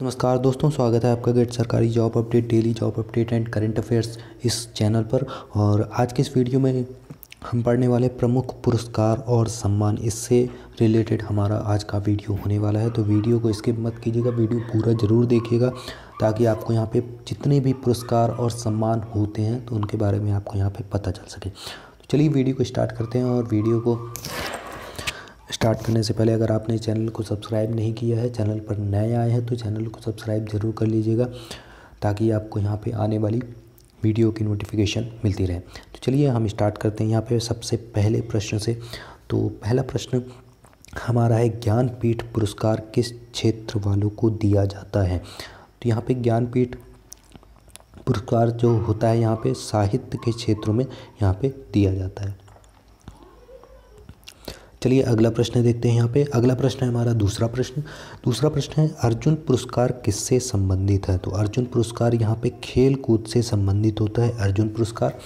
नमस्कार दोस्तों, स्वागत है आपका गेट सरकारी job update daily job update and current affairs इस चैनल पर। और आज के इस वीडियो में हम पढ़ने वाले प्रमुख पुरस्कार और सम्मान। इससे रिलेटेड हमारा आज का वीडियो होने वाला है। तो वीडियो को स्किप मत कीजिएगा वीडियो पूरा ज़रूर देखिएगा, ताकि आपको यहाँ पे जितने भी पुरस्कार और सम्मान होते हैं तो उनके बारे में आपको यहाँ पे पता चल सके। तो चलिए वीडियो को स्टार्ट करते हैं और वीडियो को स्टार्ट करने से पहले अगर आपने चैनल को सब्सक्राइब नहीं किया है, चैनल पर नए आए हैं तो चैनल को सब्सक्राइब ज़रूर कर लीजिएगा, ताकि आपको यहाँ पे आने वाली वीडियो की नोटिफिकेशन मिलती रहे। तो चलिए हम स्टार्ट करते हैं यहाँ पे सबसे पहले प्रश्न से। तो पहला प्रश्न, हमारा है ज्ञानपीठ पुरस्कार किस क्षेत्र वालों को दिया जाता है? तो यहाँ पे ज्ञानपीठ पुरस्कार जो होता है यहाँ पे साहित्य के क्षेत्रों में यहाँ पे दिया जाता है। चलिए अगला प्रश्न देखते हैं यहाँ पे। अगला प्रश्न है हमारा, दूसरा प्रश्न। दूसरा प्रश्न है, अर्जुन पुरस्कार किससे संबंधित है? तो अर्जुन पुरस्कार यहाँ पे खेल कूद से संबंधित होता है, अर्जुन पुरस्कार।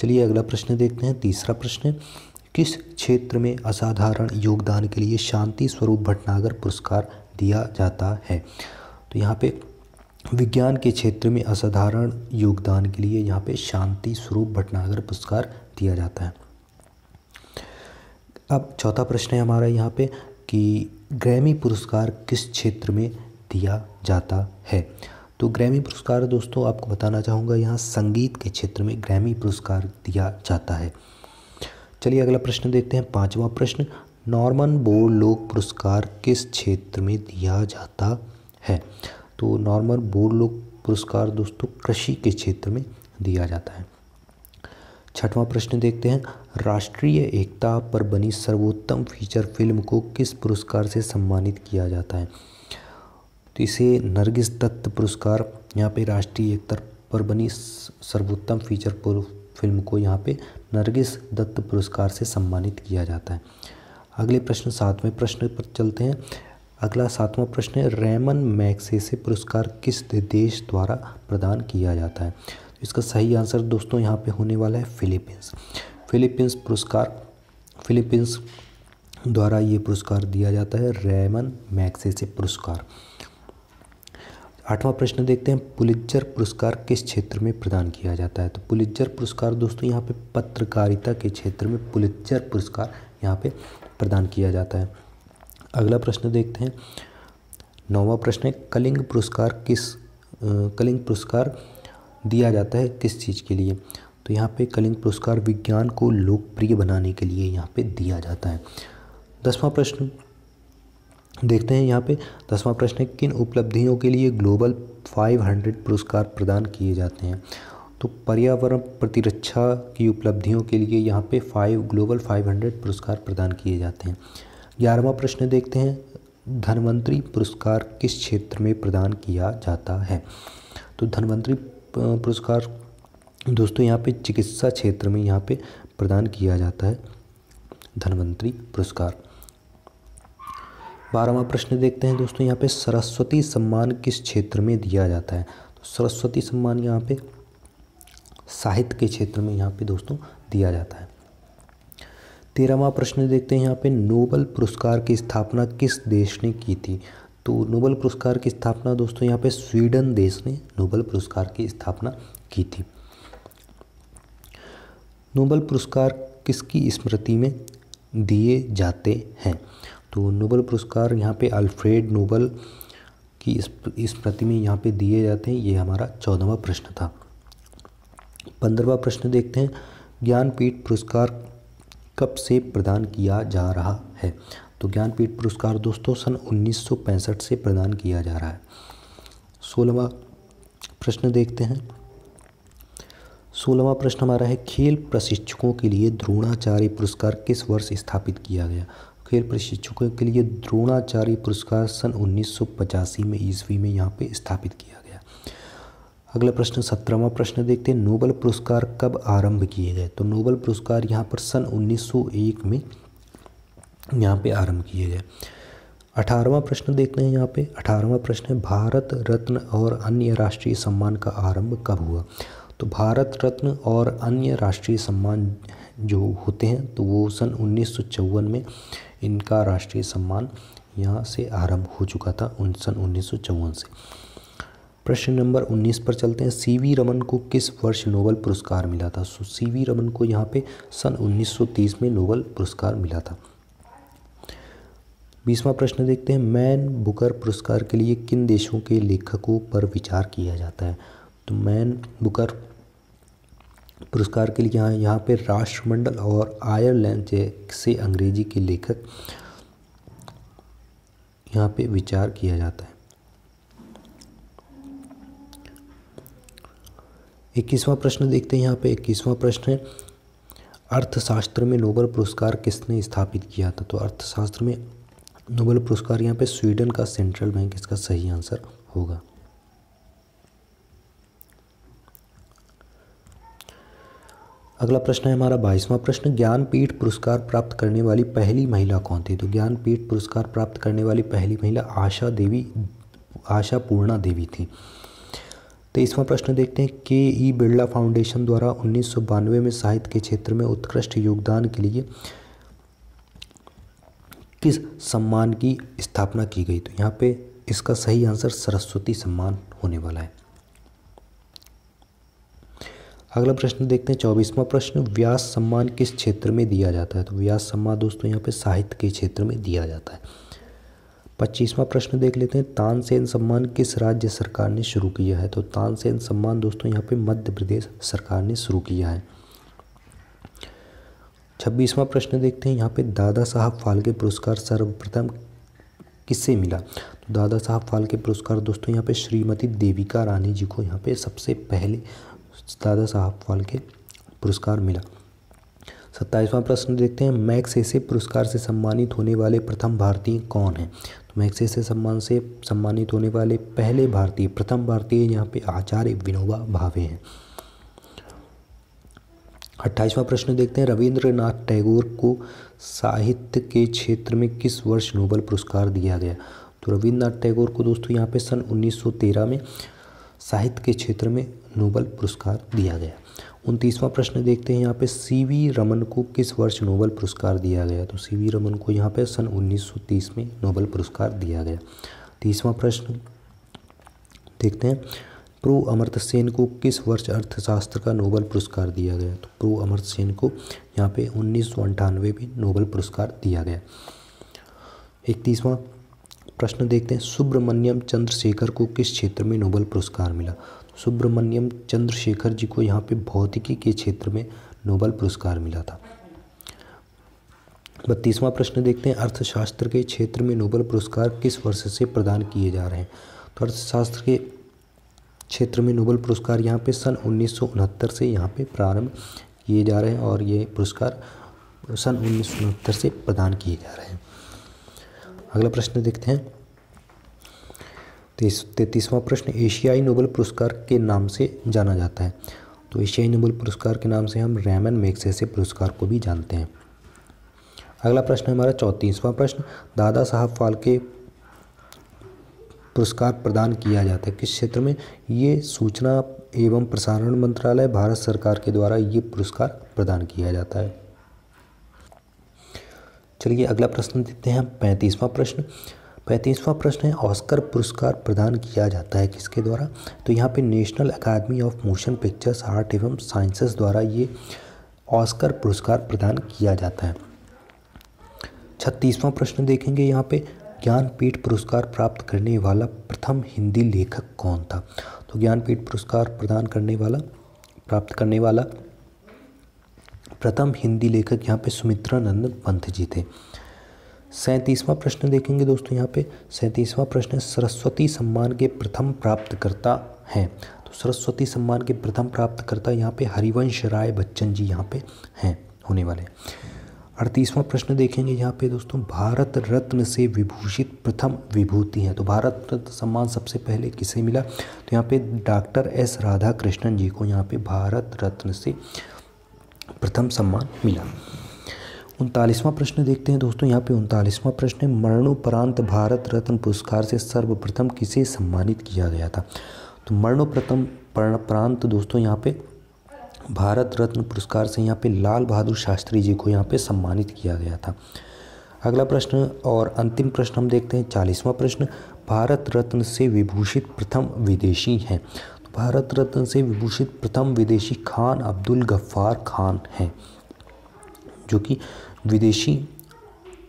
चलिए अगला प्रश्न देखते हैं, तीसरा प्रश्न किस क्षेत्र में असाधारण योगदान के लिए शांति स्वरूप भटनागर पुरस्कार दिया जाता है? तो यहाँ पे विज्ञान के क्षेत्र में असाधारण योगदान के लिए यहाँ पे शांति स्वरूप भटनागर पुरस्कार दिया जाता है। अब चौथा प्रश्न है हमारा यहाँ पे कि ग्रैमी पुरस्कार किस क्षेत्र में दिया जाता है? तो ग्रैमी पुरस्कार दोस्तों, आपको बताना चाहूँगा, यहाँ संगीत के क्षेत्र में ग्रैमी पुरस्कार दिया जाता है। चलिए अगला प्रश्न देखते हैं, पांचवा प्रश्न। नॉर्मन बोर्ड लोक पुरस्कार किस क्षेत्र में दिया जाता है? तो नॉर्मन बोर्ड लोक पुरस्कार दोस्तों, कृषि के क्षेत्र में दिया जाता है। छठवां प्रश्न देखते हैं। राष्ट्रीय एकता पर बनी सर्वोत्तम फीचर फ़िल्म को किस पुरस्कार से सम्मानित किया जाता है? तो इसे नरगिस दत्त पुरस्कार, यहाँ पे राष्ट्रीय एकता पर बनी सर्वोत्तम फीचर फ़िल्म को यहाँ पे नरगिस दत्त पुरस्कार से सम्मानित किया जाता है। अगले प्रश्न, सातवें प्रश्न पर चलते हैं। अगला सातवां प्रश्न है, रेमन मैक्सेसे पुरस्कार किस देश द्वारा प्रदान किया जाता है? इसका सही आंसर दोस्तों यहाँ पे होने वाला है फिलीपींस। फिलीपींस पुरस्कार, फिलीपींस द्वारा ये पुरस्कार दिया जाता है, रेमन मैक्सेसे पुरस्कार। आठवां प्रश्न देखते हैं पुलिज्जर पुरस्कार किस क्षेत्र में प्रदान किया जाता है? तो पुलिज्जर पुरस्कार दोस्तों यहाँ पे पत्रकारिता के क्षेत्र में पुलिज्जर पुरस्कार यहाँ पे प्रदान किया जाता है। अगला प्रश्न देखते हैं, नौवा प्रश्न है, कलिंग पुरस्कार किस कलिंग पुरस्कार दिया जाता है किस चीज़ के लिए? तो यहाँ पे कलिंग पुरस्कार विज्ञान को लोकप्रिय बनाने के लिए यहाँ पे दिया जाता है। दसवां प्रश्न, देखते हैं यहाँ पे, दसवां प्रश्न है, किन उपलब्धियों के लिए ग्लोबल 500 पुरस्कार प्रदान किए जाते हैं? तो पर्यावरण प्रतिरक्षा की उपलब्धियों के लिए यहाँ पे फाइव, ग्लोबल 500 पुरस्कार प्रदान किए जाते हैं। ग्यारहवा प्रश्न देखते हैं, धनवंतरी पुरस्कार किस क्षेत्र में प्रदान किया जाता है? तो धनवंतरी पुरस्कार दोस्तों यहाँ पे चिकित्सा क्षेत्र में यहाँ पे प्रदान किया जाता है। धनवंतरी पुरस्कार। बारहवा प्रश्न देखते हैं दोस्तों, यहाँ पे सरस्वती सम्मान किस क्षेत्र में दिया जाता है? तो सरस्वती सम्मान यहाँ पे साहित्य के क्षेत्र में यहाँ पे दोस्तों दिया जाता है। तेरहवा प्रश्न देखते हैं यहाँ पे नोबल पुरस्कार की स्थापना किस देश ने की थी? तो नोबल पुरस्कार की स्थापना दोस्तों यहाँ पे स्वीडन देश ने नोबल पुरस्कार की स्थापना की थी। नोबल पुरस्कार किसकी स्मृति में दिए जाते हैं? तो नोबल पुरस्कार यहाँ पे अल्फ्रेड नोबल की स्मृति में यहाँ पे दिए जाते हैं। ये हमारा चौदहवा प्रश्न था। पंद्रहवा प्रश्न देखते हैं। ज्ञानपीठ पुरस्कार कब से प्रदान किया जा रहा है? तो ज्ञानपीठ पुरस्कार दोस्तों सन उन्नीस से प्रदान किया जा रहा है। सोलहवा प्रश्न देखते हैं। सोलहवा प्रश्न हमारा है, खेल प्रशिक्षकों के लिए द्रोणाचार्य पुरस्कार किस वर्ष स्थापित किया गया? खेल प्रशिक्षकों के लिए द्रोणाचार्य पुरस्कार सन उन्नीस सौ पचासी में ईस्वी में यहाँ पे स्थापित किया गया। अगला प्रश्न, सत्रहवा प्रश्न देखते हैं। नोबल पुरस्कार कब आरंभ किए गए? तो नोबल पुरस्कार यहाँ पर सन 1901 में यहाँ पे आरंभ किए गए। अठारहवा प्रश्न देखते हैं यहाँ पे। अठारहवा प्रश्न है, भारत, रत्न और अन्य राष्ट्रीय सम्मान का आरंभ कब हुआ? तो भारत, रत्न और अन्य राष्ट्रीय सम्मान जो होते हैं तो वो सन उन्नीस सौ चौवन में इनका राष्ट्रीय सम्मान यहाँ से आरंभ हो चुका था, उन सन उन्नीस से प्रश्न नंबर 19 पर चलते हैं। सी वी रमन को किस वर्ष नोबल पुरस्कार मिला था? सो सी वी रमन को यहाँ पे सन 1930 में नोबल पुरस्कार मिला था। बीसवा प्रश्न देखते हैं। मैन बुकर पुरस्कार के लिए किन देशों के लेखकों पर विचार किया जाता है? तो मैन बुकर पुरस्कार के लिए यहाँ यहाँ पे राष्ट्रमंडल और आयरलैंड से अंग्रेज़ी के लेखक यहाँ पे विचार किया जाता है। इक्कीसवां प्रश्न देखते हैं। यहाँ पे इक्कीसवां प्रश्न है, अर्थशास्त्र में नोबल पुरस्कार किसने स्थापित किया था? तो अर्थशास्त्र में नोबल पुरस्कार यहाँ पे स्वीडन का सेंट्रल बैंक इसका सही आंसर होगा। अगला प्रश्न है हमारा बाईसवां प्रश्न, ज्ञानपीठ पुरस्कार प्राप्त करने वाली पहली महिला कौन थी? तो ज्ञानपीठ पुरस्कार प्राप्त करने वाली पहली महिला आशा देवी, आशा पूर्णा देवी थी। तेईसवां प्रश्न देखते हैं, के ई बिरला फाउंडेशन द्वारा उन्नीस सौ बानवे में साहित्य के क्षेत्र में उत्कृष्ट योगदान के लिए किस सम्मान की स्थापना की गई? तो यहाँ पे इसका सही आंसर सरस्वती सम्मान होने वाला है। अगला प्रश्न देखते हैं, चौबीसवा प्रश्न, व्यास सम्मान किस क्षेत्र में दिया जाता है? तो व्यास सम्मान दोस्तों यहाँ पे साहित्य के क्षेत्र में दिया जाता है। पच्चीसवा प्रश्न देख लेते हैं, तानसेन सम्मान किस राज्य सरकार ने शुरू किया है? तो तानसेन सम्मान दोस्तों यहाँ पे मध्य प्रदेश सरकार ने शुरू किया है। छब्बीसवां प्रश्न देखते हैं। यहाँ पे दादा साहब फाल्के पुरस्कार सर्वप्रथम किससे मिला? तो दादा साहब फाल्के पुरस्कार दोस्तों, यहाँ पे श्रीमती देविका रानी जी को यहाँ पे सबसे पहले दादा साहब फाल्के पुरस्कार मिला। सत्ताईसवां प्रश्न देखते हैं। मैक्स एसे पुरस्कार से सम्मानित होने वाले प्रथम भारतीय कौन हैं? तो मैक्सेसे सम्मान से सम्मानित होने वाले पहले भारतीय, प्रथम भारतीय यहाँ पे आचार्य विनोबा भावे हैं। अट्ठाईसवां प्रश्न देखते हैं, रविंद्रनाथ टैगोर को साहित्य के क्षेत्र में किस वर्ष नोबल पुरस्कार दिया गया? तो रविंद्रनाथ टैगोर को दोस्तों यहाँ पे सन 1913 में साहित्य के क्षेत्र में नोबल पुरस्कार दिया गया। उनतीसवां प्रश्न देखते हैं, यहाँ पे सी वी रमन को किस वर्ष नोबल पुरस्कार दिया गया? तो सी वी रमन को यहाँ पे सन 1930 में नोबल पुरस्कार दिया गया। तीसवां प्रश्न देखते हैं प्रो अमर्त्य सेन को किस वर्ष अर्थशास्त्र का नोबल पुरस्कार दिया गया? तो प्रो अमर्त्य सेन को यहाँ पे उन्नीस में नोबल पुरस्कार दिया गया। इकतीसवां प्रश्न देखते हैं। सुब्रमण्यम चंद्रशेखर को किस क्षेत्र में नोबल पुरस्कार मिला? सुब्रमण्यम चंद्रशेखर जी को यहाँ पे भौतिकी के क्षेत्र में नोबल पुरस्कार मिला था। बत्तीसवां प्रश्न देखते हैं। अर्थशास्त्र के क्षेत्र में नोबल पुरस्कार किस वर्ष से प्रदान किए जा रहे हैं? तो अर्थशास्त्र के क्षेत्र में नोबल पुरस्कार यहाँ पे सन उन्नीस सौ उनहत्तर से यहाँ पे प्रारंभ किए जा रहे हैं और ये पुरस्कार सन उन्नीस सौ उनहत्तर से प्रदान किए जा रहे हैं। अगला प्रश्न देखते हैं। तैतीसवां प्रश्न, एशियाई नोबल पुरस्कार के नाम से जाना जाता है। तो एशियाई नोबल पुरस्कार के नाम से हम रैमन मैग्सेसे पुरस्कार को भी जानते हैं। अगला प्रश्न हमारा चौंतीसवां प्रश्न, दादा साहब फाल्के पुरस्कार प्रदान किया जाता है। किस क्षेत्र में? ये सूचना एवं प्रसारण मंत्रालय, भारत सरकार के द्वारा ये पुरस्कार प्रदान किया जाता है। चलिए अगला प्रश्न देखते हैं। पैंतीसवां प्रश्न। पैंतीसवां प्रश्न है, ऑस्कर पुरस्कार प्रदान किया जाता है किसके द्वारा? तो यहाँ पे national academy of motion pictures, art एवं साइंसेस द्वारा ये ऑस्कर पुरस्कार प्रदान किया जाता है। छत्तीसवां प्रश्न देखेंगे यहाँ पे। ज्ञानपीठ पुरस्कार प्राप्त करने वाला प्रथम हिंदी लेखक कौन था? तो ज्ञानपीठ पुरस्कार प्रदान करने वाला, प्राप्त करने वाला प्रथम हिंदी लेखक यहाँ पे सुमित्रा नंदन पंत जी थे। सैंतीसवां प्रश्न देखेंगे दोस्तों यहाँ पे। सैंतीसवां प्रश्न, सरस्वती सम्मान के प्रथम प्राप्तकर्ता हैं। तो सरस्वती सम्मान के प्रथम प्राप्तकर्ता यहाँ पे हरिवंश राय बच्चन जी यहाँ पे हैं, होने वाले अड़तीसवां प्रश्न देखेंगे यहाँ पे दोस्तों, भारत रत्न से विभूषित प्रथम विभूति हैं। तो भारत रत्न सम्मान सबसे पहले किसे मिला? तो यहाँ पे डॉक्टर एस राधा कृष्णन जी को यहाँ पे भारत रत्न से प्रथम सम्मान मिला। उनतालीसवां प्रश्न देखते हैं दोस्तों, यहाँ पे उनतालीसवां प्रश्न है, मरणोपरांत भारत रत्न पुरस्कार से सर्वप्रथम किसे सम्मानित किया गया था? तो मरणोप्रथम प्रांत दोस्तों यहाँ पे भारत रत्न पुरस्कार से यहाँ पे लाल बहादुर शास्त्री जी को यहाँ पे सम्मानित किया गया था। अगला प्रश्न और अंतिम प्रश्न हम देखते हैं, चालीसवां प्रश्न। भारत रत्न से विभूषित प्रथम विदेशी हैं। तो भारत रत्न से विभूषित प्रथम विदेशी खान अब्दुल गफ्फार खान हैं, जो कि विदेशी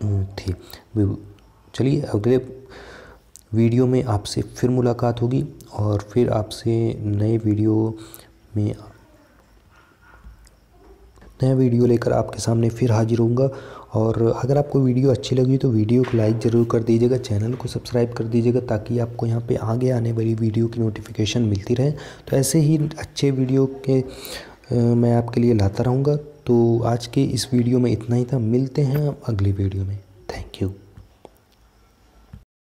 थे। चलिए अगले वीडियो में आपसे फिर मुलाकात होगी और फिर आपसे नए वीडियो में नया वीडियो लेकर आपके सामने फिर हाजिर होऊँगा। और अगर आपको वीडियो अच्छी लगी तो वीडियो को लाइक ज़रूर कर दीजिएगा, चैनल को सब्सक्राइब कर दीजिएगा ताकि आपको यहाँ पे आगे आने वाली वीडियो की नोटिफिकेशन मिलती रहे। तो ऐसे ही अच्छे वीडियो के मैं आपके लिए लाता रहूँगा। तो आज के इस वीडियो में इतना ही था। मिलते हैं अगली वीडियो में।